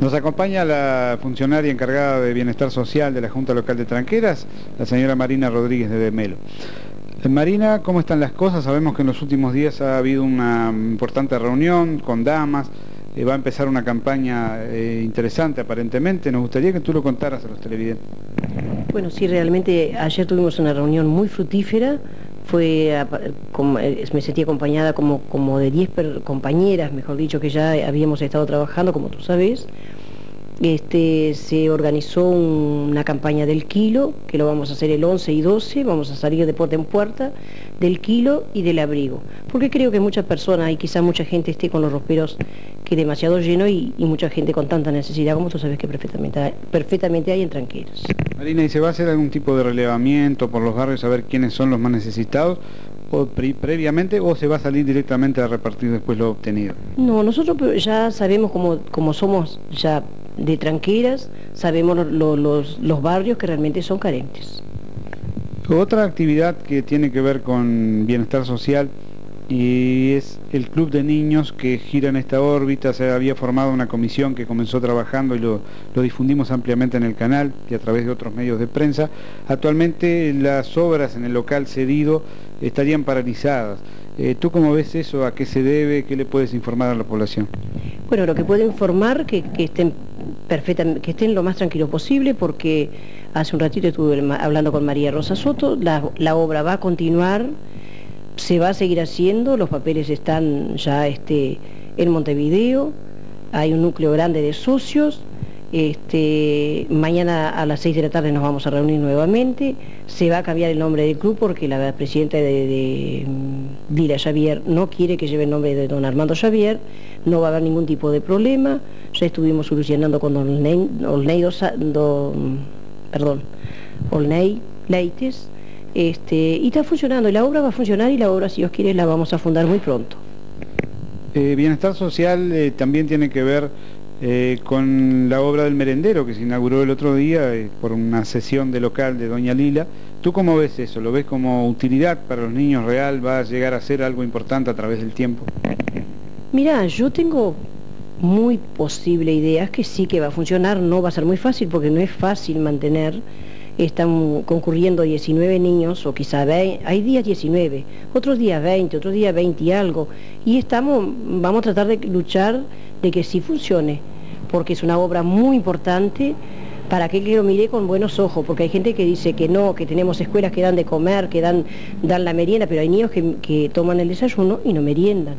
Nos acompaña la funcionaria encargada de Bienestar Social de la Junta Local de Tranqueras, la señora Marina Rodríguez de Demelo. Eh, Marina, ¿cómo están las cosas? Sabemos que en los últimos días ha habido una importante reunión con damas, eh, va a empezar una campaña eh, interesante aparentemente. Nos gustaría que tú lo contaras a los televidentes. Bueno, sí, realmente ayer tuvimos una reunión muy fructífera. Fue, me sentí acompañada como, como de 10 compañeras, mejor dicho, que ya habíamos estado trabajando, como tú sabes. Este, se organizó una campaña del kilo, que lo vamos a hacer el 11 y 12, vamos a salir de puerta en puerta, del kilo y del abrigo. Porque creo que muchas personas, y quizá mucha gente esté con los roperos que demasiado lleno y, mucha gente con tanta necesidad, como tú sabes que perfectamente perfectamente hay en tranqueros. Marina, ¿y se va a hacer algún tipo de relevamiento por los barrios a ver quiénes son los más necesitados? o previamente o se va a salir directamente a repartir después lo obtenido? No, nosotros ya sabemos como, como somos ya de tranqueras, sabemos los, barrios que realmente son carentes. Otra actividad que tiene que ver con bienestar social y es el club de niños que gira en esta órbita, se había formado una comisión que comenzó trabajando y lo, lo, difundimos ampliamente en el canal y a través de otros medios de prensa. Actualmente las obras en el local cedido estarían paralizadas. Eh, ¿Tú cómo ves eso? ¿A qué se debe? ¿Qué le puedes informar a la población? Bueno, lo que puedo informar que, que estén perfectamente, que estén lo más tranquilo posible porque hace un ratito estuve hablando con María Rosa Soto, la, obra va a continuar, se va a seguir haciendo, los papeles están ya este, en Montevideo, hay un núcleo grande de socios, este, mañana a las 6 de la tarde nos vamos a reunir nuevamente. Se va a cambiar el nombre del club porque la presidenta de, de Vila Xavier no quiere que lleve el nombre de don Armando Xavier. No va a haber ningún tipo de problema. Ya estuvimos solucionando con don Olney, perdón, Olney Leites. Este, y está funcionando, y la obra va a funcionar y la obra, si Dios quiere, la vamos a fundar muy pronto. Eh, bienestar social eh, también tiene que ver eh, con la obra del merendero que se inauguró el otro día por una sesión de local de Doña Lila. ¿Tú cómo ves eso? ¿Lo ves como utilidad para los niños real? ¿Va a llegar a ser algo importante a través del tiempo? Mira, yo tengo muy posible ideas que sí que va a funcionar, no va a ser muy fácil porque no es fácil mantener, están concurriendo 19 niños o quizá 20, hay días 19, otros días 20, otros días 20 y algo, y estamos, vamos a tratar de luchar de que sí funcione, porque es una obra muy importante para que lo mire con buenos ojos, porque hay gente que dice que no, que tenemos escuelas que dan de comer, que dan, dan la merienda, pero hay niños que, que toman el desayuno y no meriendan,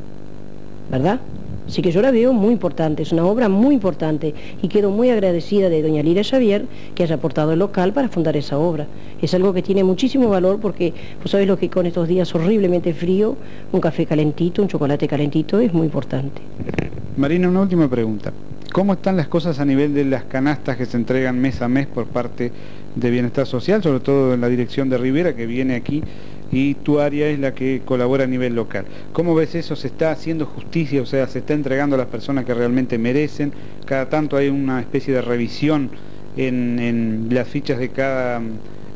¿verdad? Así que yo la veo muy importante, es una obra muy importante y quedo muy agradecida de doña Lira Xavier que haya aportado el local para fundar esa obra. Es algo que tiene muchísimo valor porque, pues sabes lo que con estos días horriblemente frío, un café calentito, un chocolate calentito es muy importante. Marina, una última pregunta. ¿Cómo están las cosas a nivel de las canastas que se entregan mes a mes por parte de Bienestar Social, sobre todo en la dirección de Rivera, que viene aquí y tu área es la que colabora a nivel local? ¿Cómo ves eso? ¿Se está haciendo justicia? O sea, ¿se está entregando a las personas que realmente merecen? ¿Cada tanto hay una especie de revisión en, las fichas de cada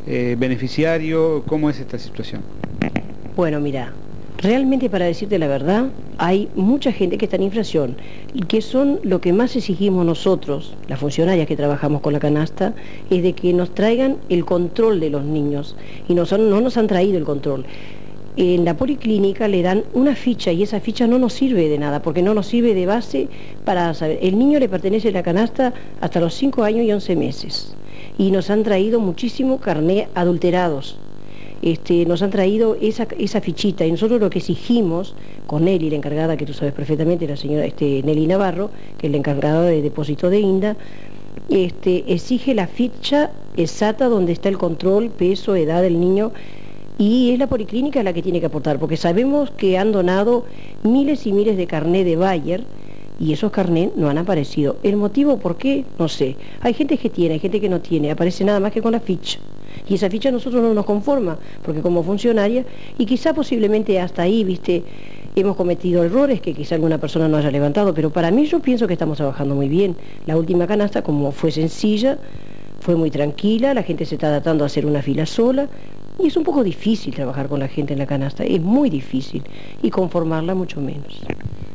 eh, beneficiario? ¿Cómo es esta situación? Bueno, mira, Realmente, para decirte la verdad, hay mucha gente que está en inflación que son lo que más exigimos nosotros, las funcionarias que trabajamos con la canasta, es de que nos traigan el control de los niños y no, no nos han traído el control. En la policlínica le dan una ficha y esa ficha no nos sirve de nada porque no nos sirve de base para saber. El niño le pertenece a la canasta hasta los 5 años y 11 meses y nos han traído muchísimo carné adulterados este, nos han traído esa, fichita. Y nosotros lo que exigimos con él y la encargada, que tú sabes perfectamente, la señora este, Nelly Navarro, que es la encargada de depósito de INDA, este, exige la ficha exacta donde está el control, peso, edad del niño y es la policlínica la que tiene que aportar, porque sabemos que han donado miles y miles de carné de Bayer y esos carnés no han aparecido. ¿El motivo por qué? No sé. Hay gente que tiene, hay gente que no tiene, aparece nada más que con la ficha. Y esa ficha a nosotros no nos conforma, porque como funcionaria, y quizá posiblemente hasta ahí, viste, hemos cometido errores que quizá alguna persona no haya levantado, pero para mí yo pienso que estamos trabajando muy bien. La última canasta, como fue sencilla, fue muy tranquila, la gente se está adaptando a hacer una fila sola, Y es un poco difícil trabajar con la gente en la canasta, es muy difícil, y conformarla mucho menos.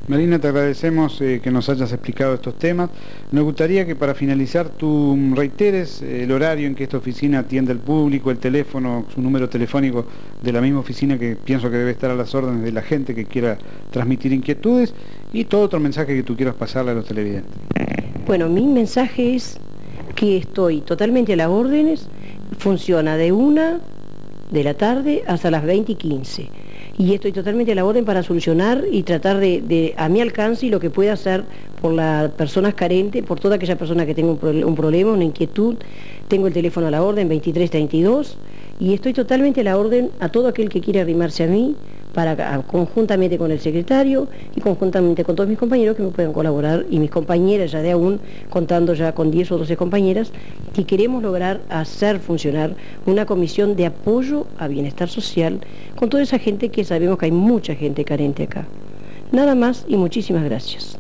Marina, te agradecemos eh, que nos hayas explicado estos temas. Nos gustaría que para finalizar tú reiteres eh, el horario en que esta oficina atiende al público, el teléfono, su número telefónico de la misma oficina que pienso que debe estar a las órdenes de la gente que quiera transmitir inquietudes y todo otro mensaje que tú quieras pasarle a los televidentes. Bueno, mi mensaje es que estoy totalmente a las órdenes, funciona de una de la tarde hasta las 20 y 15 y estoy totalmente a la orden para solucionar y tratar de, a mi alcance y lo que pueda hacer por las personas carentes, por toda aquella persona que tenga un, problema, una inquietud. Tengo el teléfono a la orden 2332 y estoy totalmente a la orden a todo aquel que quiera arrimarse a mí para conjuntamente con el secretario y conjuntamente con todos mis compañeros que me puedan colaborar y mis compañeras ya de aún contando ya con 10 o 12 compañeras que queremos lograr hacer funcionar una comisión de apoyo a bienestar social con toda esa gente que sabemos que hay mucha gente carente acá. Nada más y muchísimas gracias.